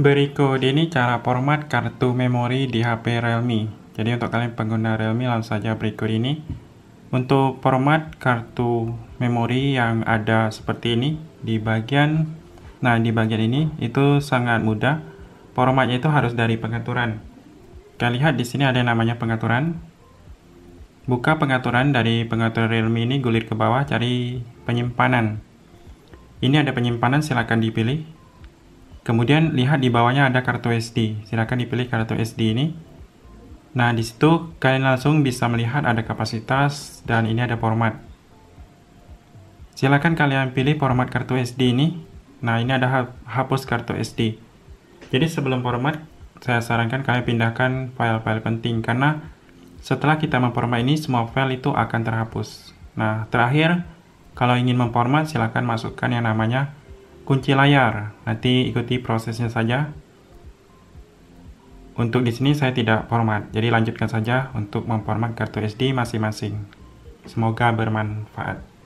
Berikut ini cara format kartu memori di HP Realme. Jadi untuk kalian pengguna Realme langsung saja berikut ini. Untuk format kartu memori yang ada seperti ini di bagian Nah, di bagian ini itu sangat mudah. Formatnya itu harus dari pengaturan. Kalian lihat di sini ada yang namanya pengaturan. Buka pengaturan dari pengaturan Realme ini, gulir ke bawah, cari penyimpanan. Ini ada penyimpanan, silakan dipilih. Kemudian lihat di bawahnya ada kartu SD. Silakan dipilih kartu SD ini. Nah, di situ kalian langsung bisa melihat ada kapasitas dan ini ada format. Silakan kalian pilih format kartu SD ini. Nah, ini ada hapus kartu SD. Jadi sebelum format, saya sarankan kalian pindahkan file-file penting karena setelah kita memformat ini semua file itu akan terhapus. Nah, terakhir kalau ingin memformat silakan masukkan yang namanya kunci layar. Nanti ikuti prosesnya saja. Untuk di sini saya tidak format, jadi lanjutkan saja untuk memformat kartu SD masing-masing. Semoga bermanfaat.